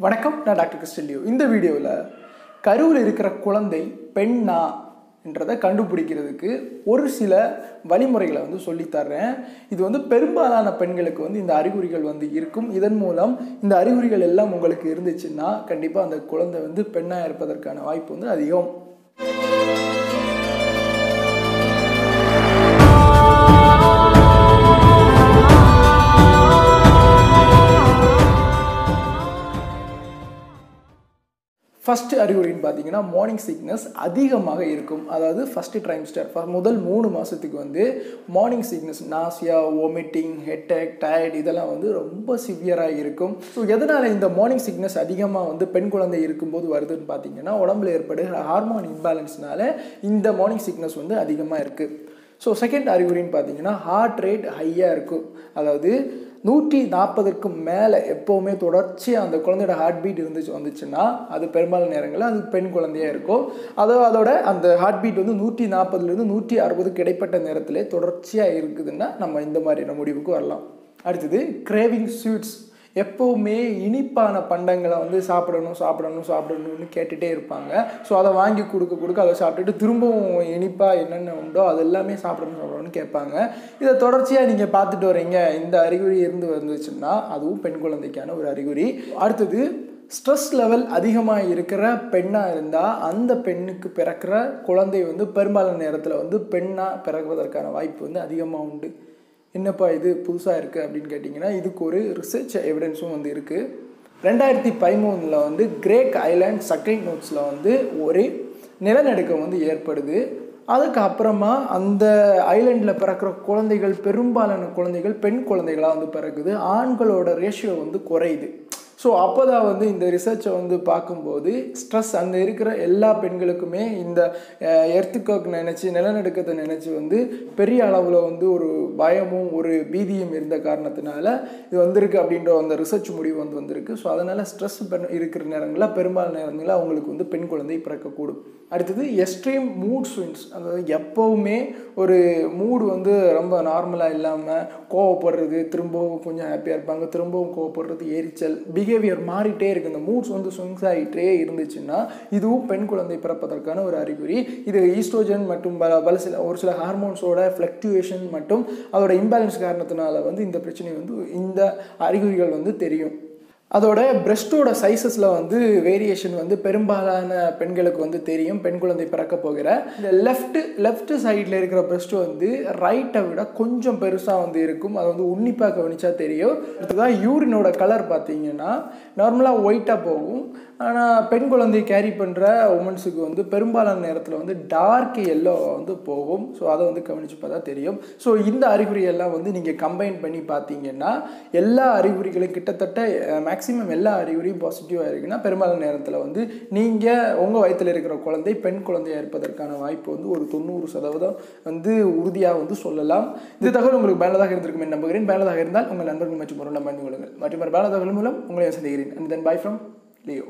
வணக்கம் நான் டாக்டர் கிறிஸ்டல்யூ இந்த வீடியோவில் கருவில் இருக்கிற குழந்தை பெண்ணா என்றதை கண்டுபிடிக்கிறதுக்கு ஒரு சில வழிமுறைகளை வந்து சொல்லித்தர்றேன் இது வந்து பெரும்பாலான பெண்களுக்கு வந்து இந்த அறிகுறிகள் வந்து இருக்கும். இதன் மூலம் இந்த அறிகுறிகள் எல்லாம் உங்களுக்கு இருந்துச்சுன்னா கண்டிப்பாக அந்த குழந்தை வந்து பெண்ணாக இருப்பதற்கான வாய்ப்பு வந்து அதிகம். ஃபஸ்ட்டு அறிகுறின்னு பார்த்தீங்கன்னா மார்னிங் சிக்னஸ் அதிகமாக இருக்கும். அதாவது ஃபஸ்ட்டு ட்ரைம்ஸ்டர் முதல் மூணு மாதத்துக்கு வந்து morning sickness nausea vomiting headache tired இதெல்லாம் வந்து ரொம்ப சிவியராக இருக்கும். ஸோ எதனால் இந்த மார்னிங் சிக்னஸ் அதிகமாக வந்து பெண் குழந்தை இருக்கும்போது வருதுன்னு பார்த்தீங்கன்னா உடம்புல ஏற்படுகிற ஹார்மோன் இம்பேலன்ஸ்னால இந்த மார்னிங் சிக்னஸ் வந்து அதிகமாக இருக்குது ஸோ செகண்ட் அறிகுறின்னு பார்த்தீங்கன்னா ஹார்ட் ரேட் ஹையாக இருக்கும். அதாவது நூற்றி நாற்பதுக்கு மேலே எப்போவுமே தொடர்ச்சியாக அந்த குழந்தையோட ஹார்ட் பீட் இருந்துச்சு வந்துச்சுன்னா அது பெரும்பாலான நேரங்களில் அது பெண் குழந்தையாக இருக்கும். அதோ அதோட அந்த ஹார்ட் பீட் வந்து நூற்றி நாற்பதுலேருந்து நூற்றி அறுபதுக்கு இடைப்பட்ட நேரத்திலே தொடர்ச்சியாக இருக்குதுன்னா நம்ம இந்த மாதிரியான முடிவுக்கு வரலாம். அடுத்தது கிரேவிங் ஸ்வீட்ஸ் எப்போவுமே இனிப்பான பண்டங்களை வந்து சாப்பிடணும் சாப்பிடணும் சாப்பிடணும்னு கேட்டுகிட்டே இருப்பாங்க. ஸோ அதை வாங்கி கொடுக்க கொடுக்க அதை சாப்பிட்டுட்டு திரும்பவும் இனிப்பாக என்னென்ன உண்டோ அது எல்லாமே சாப்பிடணும் சாப்பிடணும்னு கேட்பாங்க. இதை தொடர்ச்சியாக நீங்கள் பார்த்துட்டு வரீங்க. இந்த அறிகுறி இருந்து வந்துச்சுன்னா அதுவும் பெண் குழந்தைக்கான ஒரு அறிகுறி. அடுத்தது ஸ்ட்ரெஸ் லெவல் அதிகமாக இருக்கிற பெண்ணாக இருந்தால் அந்த பெண்ணுக்கு பிறக்கிற குழந்தை வந்து பெரும்பாலான நேரத்தில் வந்து பெண்ணாக பிறகுவதற்கான வாய்ப்பு வந்து அதிகமாக உண்டு. என்னப்பா இது புதுசாக இருக்குது அப்படின்னு கேட்டிங்கன்னா இதுக்கு ஒரு ரிசர்ச் எவிடன்ஸும் வந்து இருக்குது ரெண்டாயிரத்தி பதிமூணில் வந்து கிரேக் ஐலாண்ட் சக்ரைட் நோட்ஸில் வந்து ஒரு நிலநடுக்கம் வந்து ஏற்படுது. அதுக்கு அப்புறமா அந்த ஐலண்டில் பிறக்கிற குழந்தைகள் பெரும்பாலான குழந்தைகள் பெண் குழந்தைகளாக வந்து பிறக்குது. ஆண்களோட ரேஷியோ வந்து குறையுது. ஸோ அப்போ தான் வந்து இந்த ரிசர்ச்சை வந்து பார்க்கும்போது ஸ்ட்ரெஸ் அங்கே இருக்கிற எல்லா பெண்களுக்குமே இந்த எர்த்துக்கோக்கு நினச்சி நிலநடுக்கத்தை நினச்சி வந்து பெரிய அளவில் வந்து ஒரு பயமும் ஒரு பீதியும் இருந்த காரணத்தினால இது வந்திருக்கு அப்படின்ற அந்த ரிசர்ச் முடிவு வந்து வந்திருக்கு. ஸோ அதனால் ஸ்ட்ரெஸ் பெண் இருக்கிற நேரங்களில் பெரும்பாலான நேரங்களில் அவங்களுக்கு வந்து பெண் குழந்தை பிறக்கக்கூடும். அடுத்தது எக்ஸ்ட்ரீம் மூட் ஸ்விங்ஸ் அதாவது எப்போவுமே ஒரு மூடு வந்து ரொம்ப நார்மலாக இல்லாமல் கோவப்படுறது திரும்பவும் கொஞ்சம் ஹாப்பியாக இருப்பாங்க திரும்பவும் கோவப்படுறது எரிச்சல் பிஹேவியர் மாறிட்டே இருக்குது இந்த மூட்ஸ் வந்து ஸ்விங்ஸ் ஆகிட்டே இருந்துச்சுன்னா இதுவும் பெண் குழந்தை பிறப்பதற்கான ஒரு அறிகுறி. இது ஈஸ்ட்ரோஜன் மற்றும் பல பல சில ஒரு சில ஹார்மோன்ஸோட ஃப்ளக்டுவேஷன் மற்றும் அதோட இம்பேலன்ஸ் காரணத்தினால வந்து இந்த பிரச்சனை வந்து இந்த அறிகுறிகள் வந்து தெரியும். அதோட பிரெஸ்டோட சைஸஸில் வந்து வேரியேஷன் வந்து பெரும்பாலான பெண்களுக்கு வந்து தெரியும். பெண் குழந்தை பிறக்க போகிற இந்த லெஃப்ட் லெஃப்ட் சைடில் இருக்கிற பிரெஸ்ட் வந்து ரைட்டை விட கொஞ்சம் பெருசாக வந்து இருக்கும். அதை வந்து உன்னிப்பாக கவனிச்சா தெரியும். அடுத்ததான் யூரினோட கலர் பார்த்தீங்கன்னா நார்மலாக ஒயிட்டாக போகும். ஆனால் பெண் குழந்தை கேரி பண்ணுற உமன்ஸுக்கு வந்து பெரும்பாலான நேரத்தில் வந்து டார்க் எல்லோ வந்து போகும். ஸோ அதை வந்து கவனித்து பார்த்தா தெரியும். ஸோ இந்த அறிகுறியெல்லாம் வந்து நீங்கள் கம்பைன் பண்ணி பார்த்தீங்கன்னா எல்லா அறிகுறிகளும் கிட்டத்தட்ட மேக்ஸிமம் எல்லா அறிகுறியும் பாசிட்டிவாக இருக்குன்னா பெரும்பாலான நேரத்தில் வந்து நீங்கள் உங்கள் வயத்தில் இருக்கிற குழந்தை பெண் குழந்தையாக இருப்பதற்கான வாய்ப்பு வந்து ஒரு தொண்ணூறு சதவீதம் வந்து உறுதியாக வந்து சொல்லலாம். இந்த தகவல் உங்களுக்கு பயனுள்ளதாக இருந்திருக்கும் நம்புகிறேன். பயனுள்ளதாக இருந்தால் உங்கள் நண்பர்கள் மற்றும் ஒரு நம்பி கொள்ளுங்கள். மற்றும் பயனுள்ள தகவல் மூலம் உங்களை சந்திக்கிறேன். And then bye from Leo